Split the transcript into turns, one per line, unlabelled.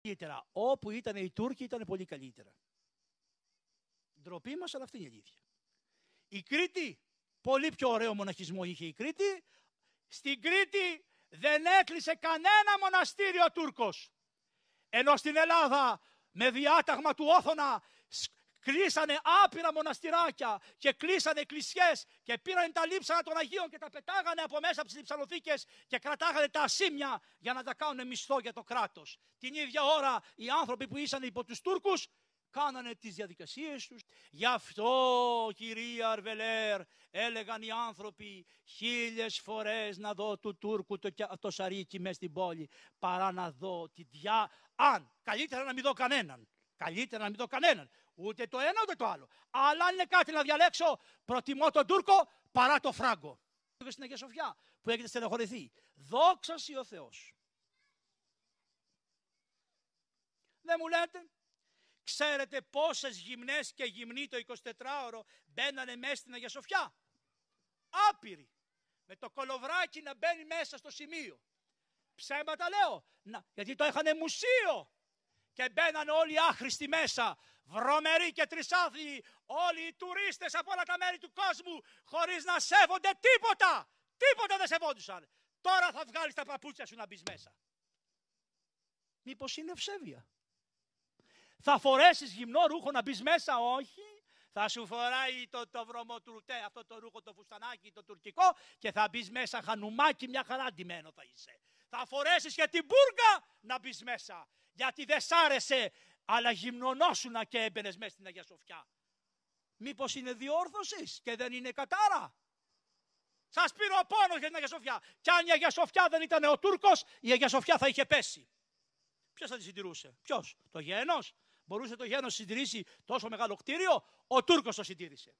καλύτερα. Όπου ήταν οι Τούρκοι ήταν πολύ καλύτερα. Ντροπή μας, αλλά αυτή είναι η αλήθεια. Η Κρήτη, πολύ πιο ωραίο μοναχισμό είχε η Κρήτη. Στην Κρήτη δεν έκλεισε κανένα μοναστήριο Τούρκος. Ενώ στην Ελλάδα με διάταγμα του Όθωνα κλείσανε άπειρα μοναστηράκια και κλείσανε εκκλησιές και πήραν τα λείψανα των Αγίων και τα πετάγανε από μέσα από τις λειψανοθήκες και κρατάγανε τα ασήμια για να τα κάνουν μισθό για το κράτος. Την ίδια ώρα οι άνθρωποι που ήσαν υπό τους Τούρκους κάνανε τις διαδικασίες τους. Γι' αυτό, κυρία Αρβελέρ, έλεγαν οι άνθρωποι χίλιες φορές να δω του Τούρκου το, το σαρίκι μέσα στην πόλη, παρά να δω τη διά... Αν, καλύτερα να μην δω κανέναν. Καλύτερα να μην δω κανέναν. Ούτε το ένα ούτε το άλλο. Αλλά αν είναι κάτι να διαλέξω, προτιμώ τον Τούρκο παρά το Φράγκο. Στην Αγία Σοφιά που έχετε στενοχωρηθεί. Δόξα ο Θεός. Δεν μου λέτε; Ξέρετε πόσες γυμνές και γυμνοί το 24ωρο μπαίνανε μέσα στην Αγία Σοφιά; Άπειροι. Με το κολοβράκι να μπαίνει μέσα στο σημείο. Ψέματα λέω. Να, γιατί το έχανε μουσείο. Και μπαίνανε όλοι άχρηστοι μέσα βρωμεροί και τρισάθλοι, όλοι οι τουρίστες από όλα τα μέρη του κόσμου, χωρίς να σέβονται τίποτα. Τίποτα δεν σεβόντουσαν. Τώρα θα βγάλεις τα παπούτσια σου να μπεις μέσα. Μήπως είναι ευσέβεια; Θα φορέσεις γυμνό ρούχο να μπεις μέσα, όχι. Θα σου φοράει το, το βρωμοτουρτέ, αυτό το ρούχο, το φουστανάκι, το τουρκικό και θα μπεις μέσα χανουμάκι, μια χαρά ντυμένο θα είσαι. Θα φορέσεις και την μπουργα να μπεις μέσα. Γιατί δεν σ' άρεσε αλλά γυμνωνόσουνα και έμπαινες μέσα στην Αγία Σοφιά. Μήπως είναι διόρθωσης και δεν είναι κατάρα; Σας πήρε ο πόνο για την Αγία Σοφιά. Κι αν η Αγία Σοφιά δεν ήταν ο Τούρκος, η Αγία Σοφιά θα είχε πέσει. Ποιος θα τη συντηρούσε, Ποιος, το γένος; Μπορούσε το γένος να συντηρήσει τόσο μεγάλο κτίριο, ο Τούρκος το συντήρησε.